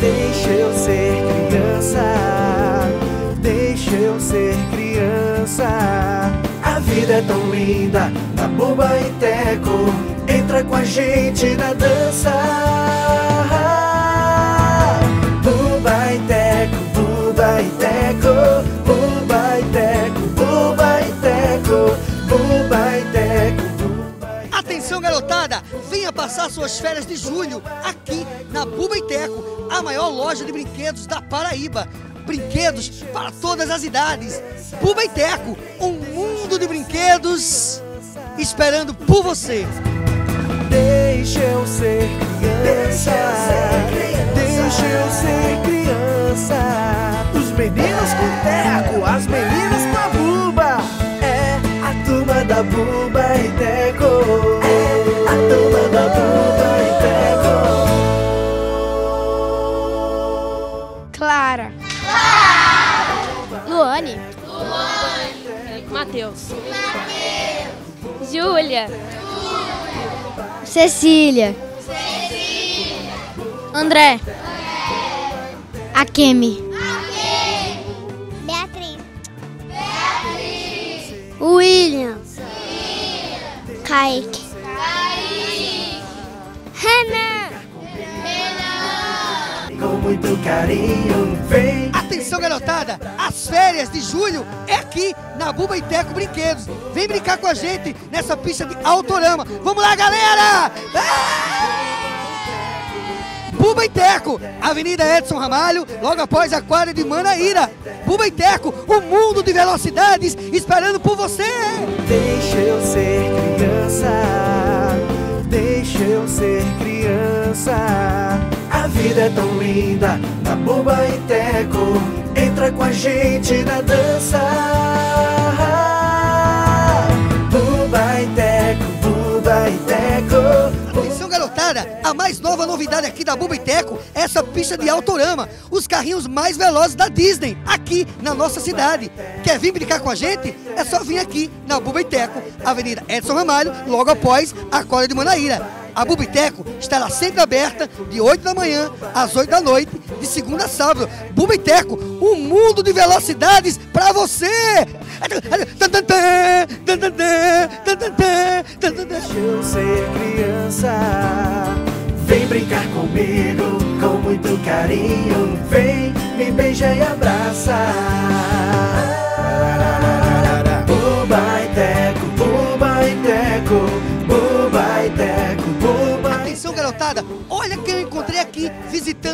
Deixa eu ser criança, deixa eu ser criança. A vida é tão linda, na Buba e Teco. Entra com a gente na dança. Garotada! Venha passar suas férias de julho aqui na Buba e Teco, a maior loja de brinquedos da Paraíba. Brinquedos para todas as idades. Buba e Teco, um mundo de brinquedos esperando por você. Deixa eu ser criança. Deixa eu ser criança. Os meninos com teco, as meninas com a buba. É a turma da buba Cecília. André. Akemi. Beatriz. William. Kaique. Renan. Com muito carinho, vem. Atenção, garotada! As férias de julho é aqui na Buba e Brinquedos. Vem brincar com a gente nessa pista de autorama. Vamos lá, galera! Ah! Buba e Avenida Edson Ramalho, logo após a quadra de Manaíra. Buba e um mundo de velocidades esperando por você! Deixa eu ser criança, deixa eu ser criança. A vida é tão linda, na Buba e. Com a gente na dança. Buba e Teco, Buba e Teco. Atenção, garotada! A mais nova novidade aqui da Buba e Teco é essa pista de autorama. Os carrinhos mais velozes da Disney, aqui na nossa cidade. Quer vir brincar com a gente? É só vir aqui na Buba e Teco, Avenida Edson Ramalho, logo após a Cola de Manaíra. A Buba e Teco estará sempre aberta de 8 da manhã às 8 da noite, de segunda a sábado. Buba e Teco, um mundo de velocidades pra você! Deixa eu ser criança. Vem brincar comigo com muito carinho. Vem, me beija e abraça.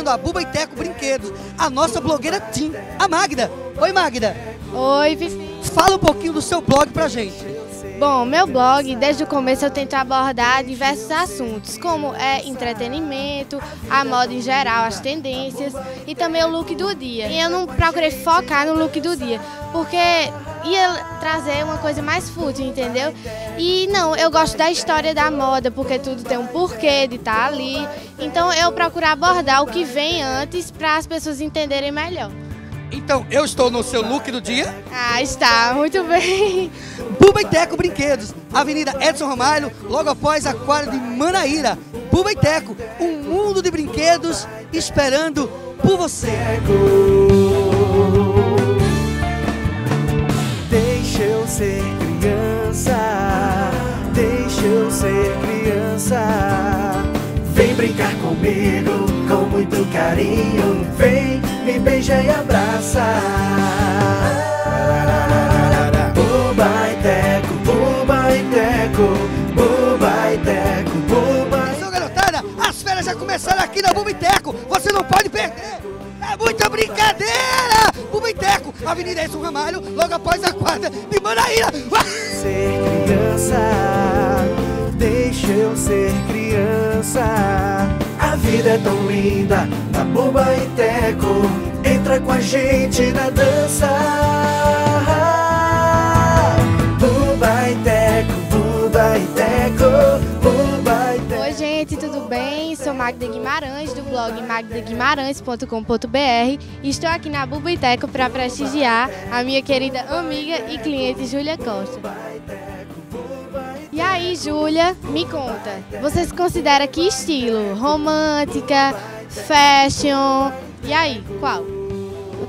Visitando a Buba e Teco Brinquedos. A nossa blogueira Tim, a Magda. Oi, Magda. Oi, Vivi. Fala um pouquinho do seu blog pra gente. Bom, meu blog, desde o começo eu tento abordar diversos assuntos, como é entretenimento, a moda em geral, as tendências e também o look do dia. E eu não procurei focar no look do dia, porque ia trazer uma coisa mais fútil, entendeu? E não, eu gosto da história da moda, porque tudo tem um porquê de estar ali. Então eu procuro abordar o que vem antes para as pessoas entenderem melhor. Então, eu estou no seu look do dia. Ah, está, muito bem. Buba e Teco Brinquedos, Avenida Edson Ramalho, logo após a quadra de Manaíra. Buba e Teco, um mundo de brinquedos esperando por você. Deixa eu ser criança, deixa eu ser criança. Vem brincar comigo com muito carinho. Vem, me beija e abraça. Buba e teco, buba e teco, buba e teco, Atenção, garotada, as férias já começaram aqui na Buba e Teco. Você não pode perder. É muita brincadeira! Buba e Teco, Avenida Edson Ramalho, logo após a quadra de Manaíra. Ser criança. Deixa eu ser criança. A vida é tão linda, na Buba e Teco. Entra com a gente na dança. Oi, gente, tudo bem? Sou Magda Guimarães, do blog magdaguimarães.com.br e estou aqui na Bubiteco para prestigiar a minha querida amiga e cliente Júlia Costa. E aí, Júlia, me conta, você se considera que estilo? Romântica, fashion. E aí, qual?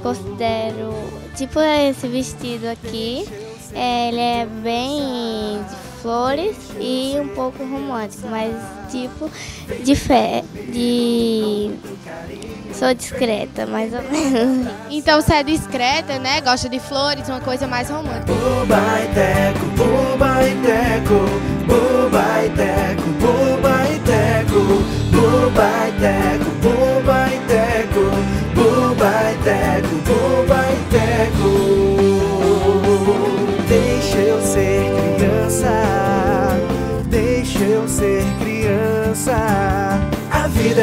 Considero, tipo esse vestido aqui, é, ele é bem de flores e um pouco romântico, mas tipo de fé, de sou discreta, mais ou menos. Então você é discreta, né? Gosta de flores, uma coisa mais romântica. Buba e teco, buba e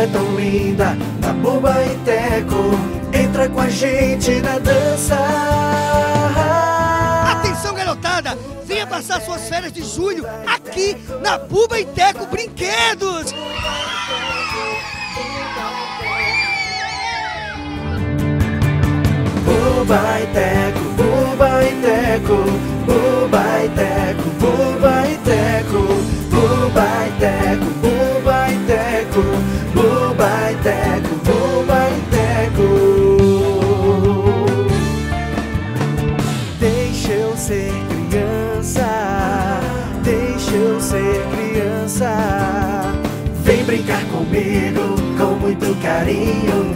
é tão linda, na buba e teco. Entra com a gente na dança. Atenção, garotada! Venha passar suas férias de julho aqui na Buba e Teco Brinquedos! Buba e teco,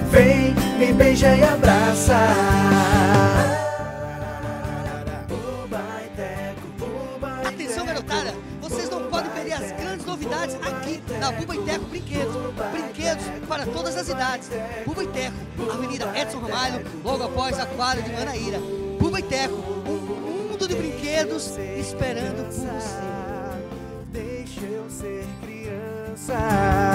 Vem, me beija e abraça. Atenção, garotada! Vocês não podem perder as grandes novidades aqui na Buba e Teco Brinquedos. Brinquedos para todas as idades. Buba e Teco, Avenida Edson Ramalho, logo após a quadra de Manaíra. Buba e Teco, um mundo de brinquedos esperando por você. Deixa eu ser criança.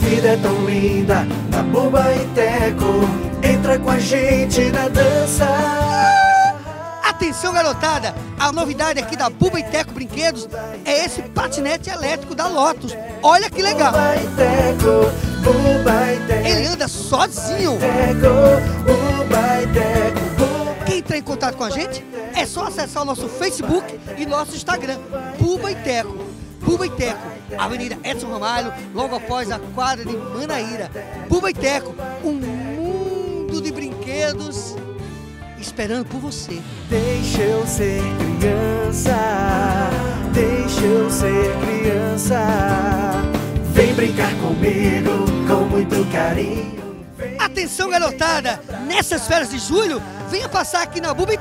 A vida é tão linda na Buba e Teco. Entra com a gente na dança. Atenção, garotada! A novidade aqui da Buba e Teco Brinquedos é esse patinete elétrico da Lotus. Olha que legal! Ele anda sozinho. Quem entrar em contato com a gente é só acessar o nosso Facebook e nosso Instagram, Buba e Teco. Buba e Teco, Avenida Edson Ramalho, logo após a quadra de Manaíra. Buba e Teco, um mundo de brinquedos esperando por você. Deixa eu ser criança, deixa eu ser criança. Vem brincar comigo com muito carinho. Atenção, garotada! Nessas férias de julho, venha passar aqui na Buba e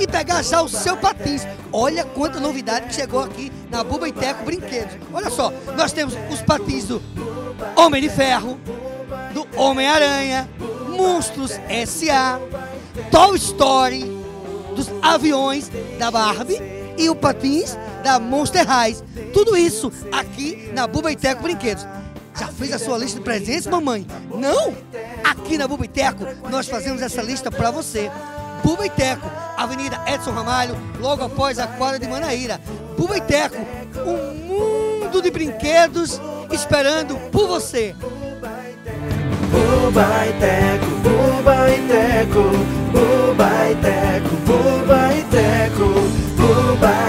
e pegar já o seu patins. Olha quanta novidade que chegou aqui na Buba e Teco Brinquedos. Olha só, nós temos os patins do Homem de Ferro, do Homem-Aranha, Monstros S.A., Toy Story, dos aviões da Barbie e o patins da Monster High. Tudo isso aqui na Buba e Teco Brinquedos. Já fez a sua lista de presentes, mamãe? Não? Aqui na Buba e Teco, nós fazemos essa lista para você. Buba e Teco, Avenida Edson Ramalho, logo após a quadra de Manaíra. Buba e Teco, um mundo de brinquedos esperando por você. Buba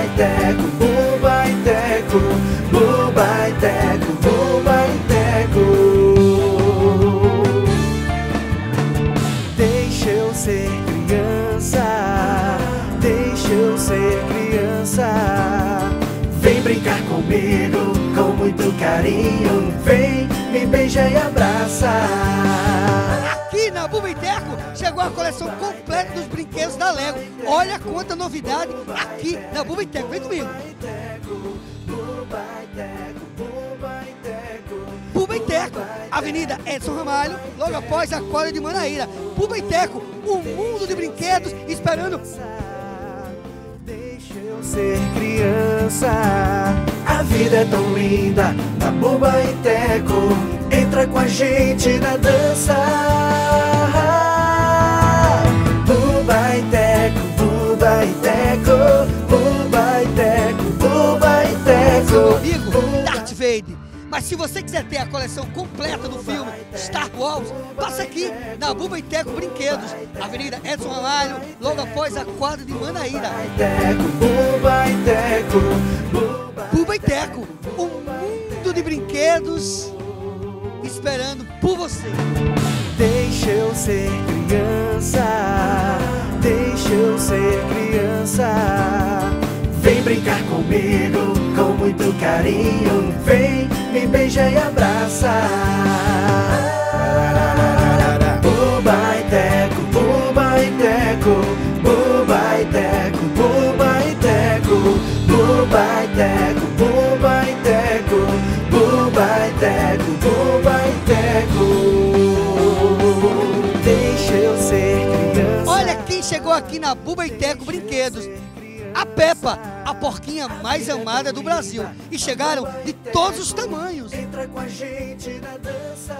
e teco, buba e teco, Comigo com muito carinho. Vem, me beija e abraça. Aqui na Buba chegou a coleção completa dos brinquedos da Lego. Olha quanta novidade aqui na Buba. Vem comigo. Buba e Teco, Avenida Edson Ramalho, logo após a quadra de Manaíra. Buba e Teco, um mundo de brinquedos esperando Deixa eu ser criança. A vida é tão linda na Buba e Teco. Entra com a gente na dança. Mas se você quiser ter a coleção completa do filme Star Wars, passa aqui na Buba e Teco Brinquedos, Avenida Edson Ramalho, logo após a quadra de Manaíra. Buba e Teco, um mundo de brinquedos esperando esperando por você. Deixa eu ser criança, deixa eu ser criança. Vem brincar comigo com muito carinho. Vem, me beija e abraça. Bubaiteco, bubaiteco, bubaiteco, bubaiteco, bubaiteco, bubaiteco, bubaiteco, bubaiteco. Eu ser criança. Olha quem chegou aqui na Buba e Teco Brinquedos. A Peppa, porquinha mais amada do Brasil. E chegaram de todos os tamanhos. Entra com a gente na dança.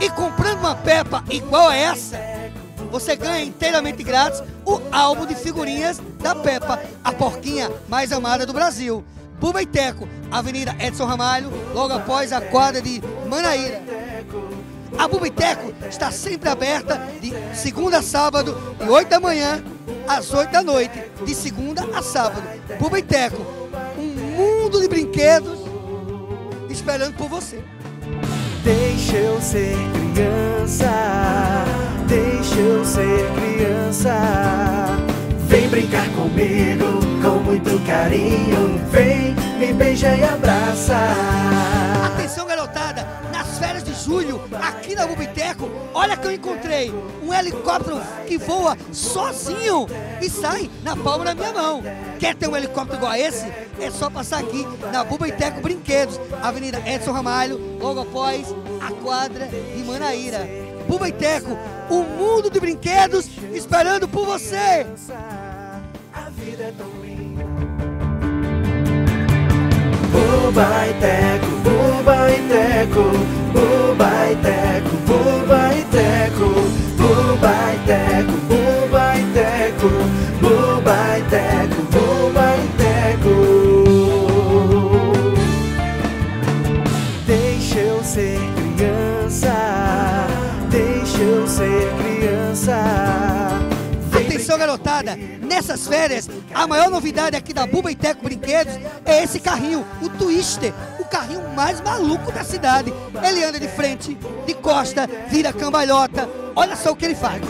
E comprando uma Peppa igual a essa, você ganha inteiramente grátis o álbum de figurinhas da Peppa, a porquinha mais amada do Brasil. Buba e Teco, Avenida Edson Ramalho, logo após a quadra de Manaíra. A Buba e Teco está sempre aberta de segunda a sábado, de 8 da manhã às 8 da noite, de segunda a sábado. Buba e Teco, um mundo de brinquedos esperando por você. Deixa eu ser criança, deixa eu ser criança. Vem brincar comigo com muito carinho. Vem, me beija e abraça. Atenção, garotada! Aqui na Bubiteco, olha que eu encontrei um helicóptero que voa sozinho e sai na palma da minha mão. Quer ter um helicóptero igual a esse? É só passar aqui na Bubiteco Brinquedos, Avenida Edson Ramalho, logo após a quadra de Manaíra. Bubiteco, o mundo de brinquedos esperando por você! A vida é tão linda. Bubaiteco, bubaiteco, bubaiteco, bubaiteco, bubaiteco, bubaiteco, bubaiteco, bubaiteco. Deixa eu ser criança, deixa eu ser criança. Atenção, garotada! Nessas férias, a maior novidade aqui da Buba e Teco Brinquedos é esse carrinho, o Twister, carrinho mais maluco da cidade. Ele anda de frente, de costa, vira cambalhota. Olha só o que ele faz.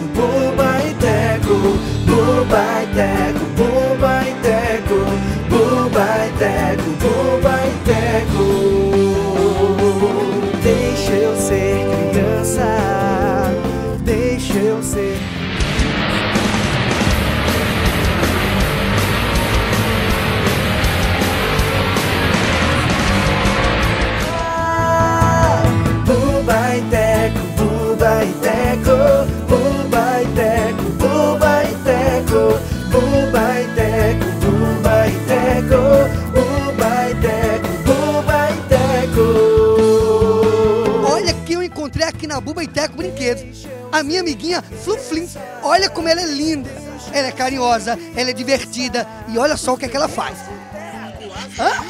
A minha amiguinha Fluflin. Olha como ela é linda. Ela é carinhosa, ela é divertida. E olha só o que, é que ela faz. Hã?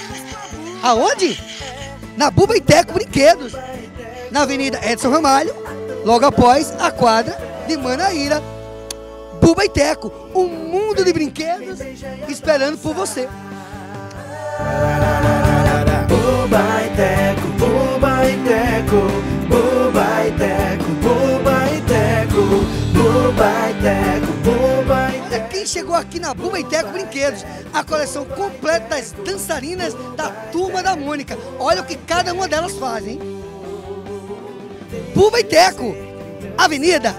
Aonde? Na Buba e Teco Brinquedos. Na Avenida Edson Ramalho, logo após a quadra de Manaíra. Buba e Teco, um mundo de brinquedos esperando por você. Chegou aqui na Buba e Teco Brinquedos, a coleção completa das dançarinas da Turma da Mônica. Olha o que cada uma delas faz, hein? Buba e Teco, Avenida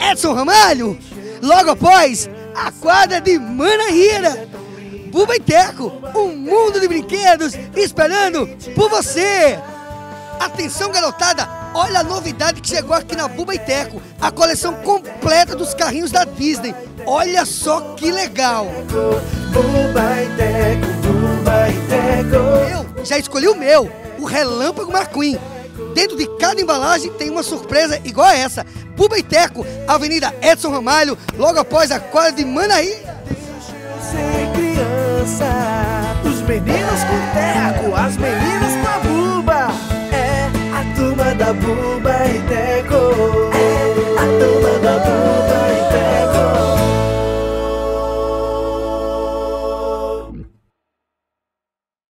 Edson Ramalho, logo após a quadra de Manaíra. Buba e Teco, um mundo de brinquedos esperando por você. Atenção, garotada! Olha a novidade que chegou aqui na Buba e Teco, a coleção completa dos carrinhos da Disney. Olha só que legal! Eu já escolhi o meu, o Relâmpago McQueen. Dentro de cada embalagem tem uma surpresa igual a essa. Buba e Teco, Avenida Edson Ramalho, logo após a quadra de Manaí. Ser criança, os meninos com teco, as meninas bubaiteko